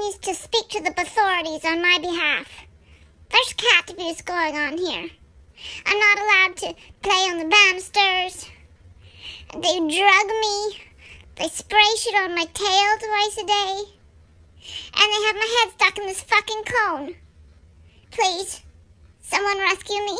Needs to speak to the authorities on my behalf. There's cat abuse going on here. I'm not allowed to play on the banisters. They drug me. They spray shit on my tail twice a day. And they have my head stuck in this fucking cone. Please, someone rescue me.